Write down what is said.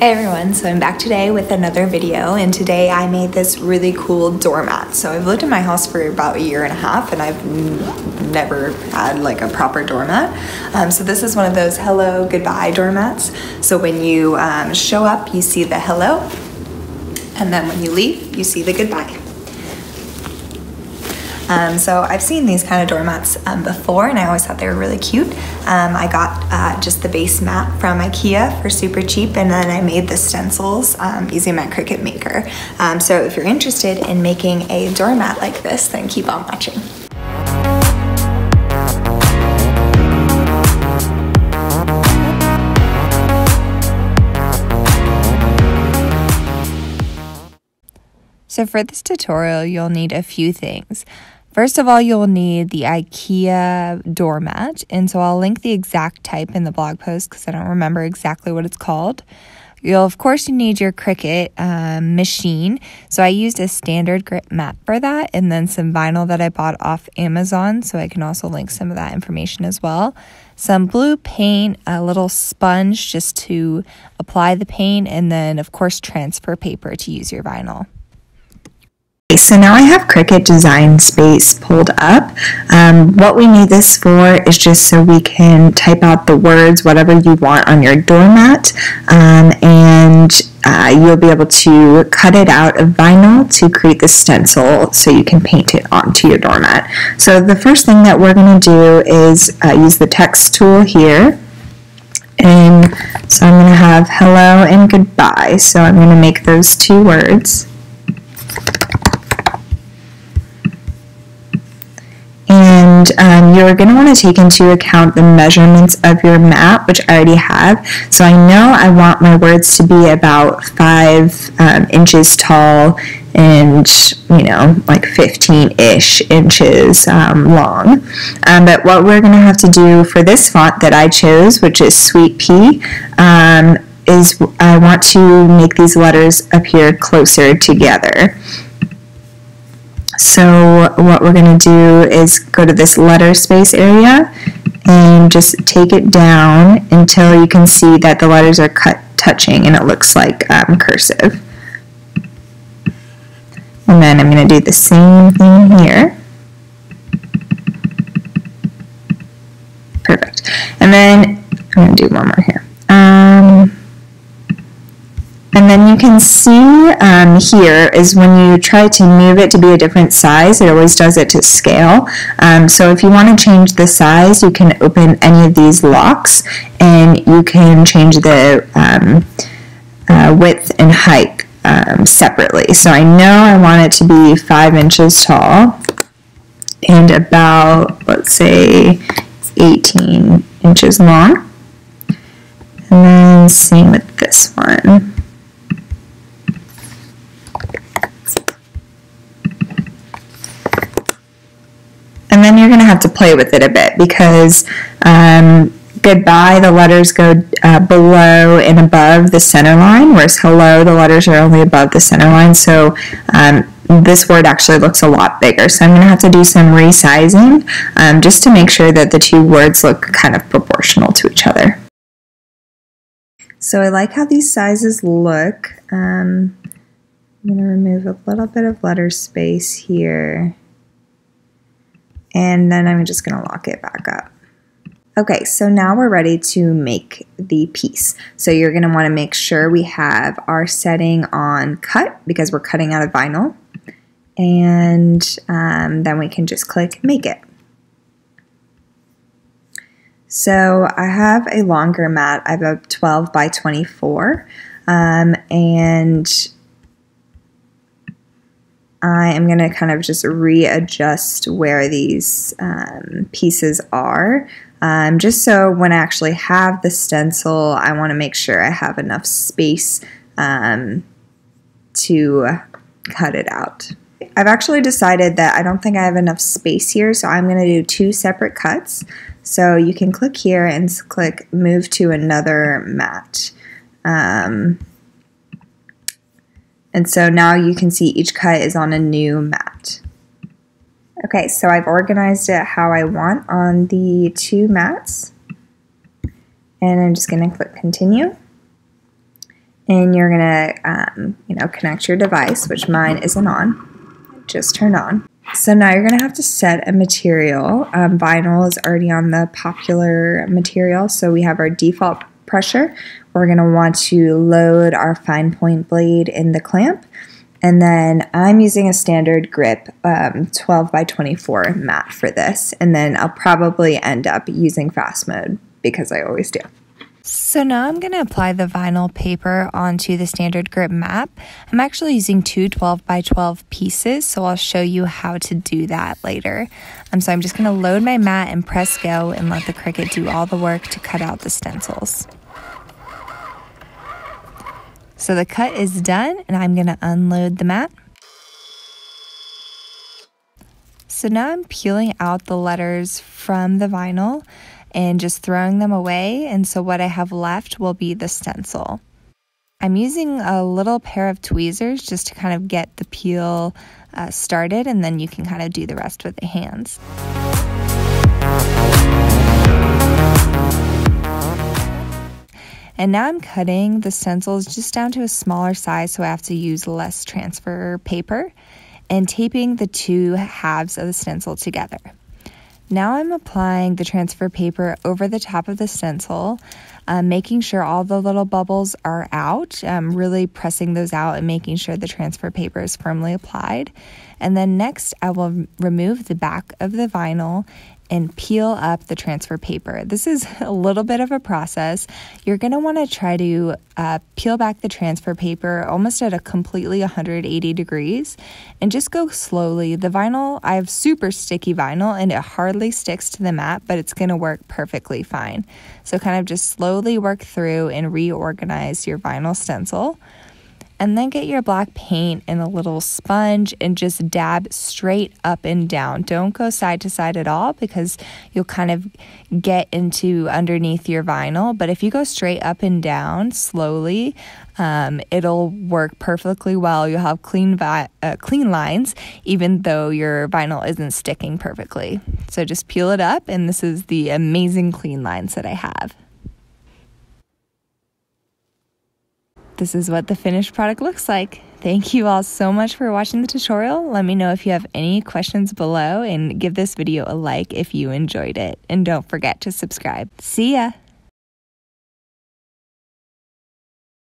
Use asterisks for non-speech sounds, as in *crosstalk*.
Hey everyone, so I'm back today with another video and today I made this really cool doormat. So I've lived in my house for about a year and a half and I've never had like a proper doormat. Um, so this is one of those hello, goodbye doormats. So when you um, show up, you see the hello and then when you leave, you see the goodbye. Um, so I've seen these kind of doormats um, before and I always thought they were really cute. Um, I got uh, just the base mat from Ikea for super cheap and then I made the stencils um, using my Cricut Maker. Um, so if you're interested in making a doormat like this, then keep on watching. So for this tutorial, you'll need a few things. First of all, you'll need the IKEA doormat, and so I'll link the exact type in the blog post because I don't remember exactly what it's called. You'll, of course, you need your Cricut um, machine. So I used a standard grip mat for that and then some vinyl that I bought off Amazon. So I can also link some of that information as well. Some blue paint, a little sponge just to apply the paint, and then, of course, transfer paper to use your vinyl. So now I have Cricut Design Space pulled up. Um, what we need this for is just so we can type out the words, whatever you want on your doormat, um, and uh, you'll be able to cut it out of vinyl to create the stencil so you can paint it onto your doormat. So the first thing that we're going to do is uh, use the text tool here. And so I'm going to have hello and goodbye. So I'm going to make those two words. And um, you're going to want to take into account the measurements of your map, which I already have. So I know I want my words to be about five um, inches tall and you know like 15-ish inches um, long um, but what we're going to have to do for this font that I chose which is Sweet Pea um, is I want to make these letters appear closer together so what we're going to do is go to this letter space area and just take it down until you can see that the letters are cut touching and it looks like um, cursive. And then I'm going to do the same thing here. Perfect. And then I'm going to do one more here. Um, and then you can see um, here is when you try to move it to be a different size, it always does it to scale. Um, so if you want to change the size, you can open any of these locks and you can change the um, uh, width and height um, separately. So I know I want it to be 5 inches tall and about, let's say, 18 inches long. And then same with this one. and to play with it a bit because um, goodbye, the letters go uh, below and above the center line, whereas hello, the letters are only above the center line. So um, this word actually looks a lot bigger. So I'm going to have to do some resizing um, just to make sure that the two words look kind of proportional to each other. So I like how these sizes look. Um, I'm going to remove a little bit of letter space here and then I'm just to lock it back up. Okay, so now we're ready to make the piece. So you're want to make sure we have our setting on cut because we're cutting out of vinyl. And um, then we can just click make it. So I have a longer mat. I have a 12 by 24. Um, and I am going to kind of just readjust where these um, pieces are. Um, just so when I actually have the stencil, I want to make sure I have enough space um, to cut it out. I've actually decided that I don't think I have enough space here, so I'm going to do two separate cuts. So you can click here and click move to another mat. Um, and so now you can see each cut is on a new mat. Okay, so I've organized it how I want on the two mats. And I'm just to click continue. and you're gonna, um, you know, connect your device, which mine isn't on. Just turn on. So now you're gonna have to set a material. Um, vinyl is already on the popular material, so we have our default pressure. We're gonna want to load our fine point blade in the clamp. And then I'm using a standard grip um, 12 by 24 mat for this. And then I'll probably end up using fast mode because I always do. So now I'm going to apply the vinyl paper onto the standard grip map. I'm actually using two 12 by 12 pieces, so I'll show you how to do that later. Um, so I'm just going to load my mat and press go and let the Cricut do all the work to cut out the stencils. So the cut is done and I'm to unload the mat. So now I'm peeling out the letters from the vinyl and just throwing them away. And so what I have left will be the stencil. I'm using a little pair of tweezers just to kind of get the peel uh, started, and then you can kind of do the rest with the hands. And now I'm cutting the stencils just down to a smaller size, so I have to use less transfer paper and taping the two halves of the stencil together. Now I'm applying the transfer paper over the top of the stencil, um, making sure all the little bubbles are out, um, really pressing those out and making sure the transfer paper is firmly applied. And then next, I will remove the back of the vinyl and peel up the transfer paper. This is *laughs* a little bit of a process. You're going to want to try to uh, peel back the transfer paper almost at a completely 180 degrees and just go slowly. The vinyl, I have super sticky vinyl and it hardly sticks to the mat, but it's going to work perfectly fine. So, kind of just slowly work through and reorganize your vinyl stencil and then get your black paint and a little sponge and just dab straight up and down. Don't go side to side at all because you'll kind of get into underneath your vinyl. But if you go straight up and down slowly, um, it'll work perfectly well. You'll have clean vi- uh, clean lines, even though your vinyl isn't sticking perfectly. So just peel it up, and this is the amazing clean lines that I have. This is what the finished product looks like. Thank you all so much for watching the tutorial. Let me know if you have any questions below and give this video a like if you enjoyed it. And don't forget to subscribe. See ya!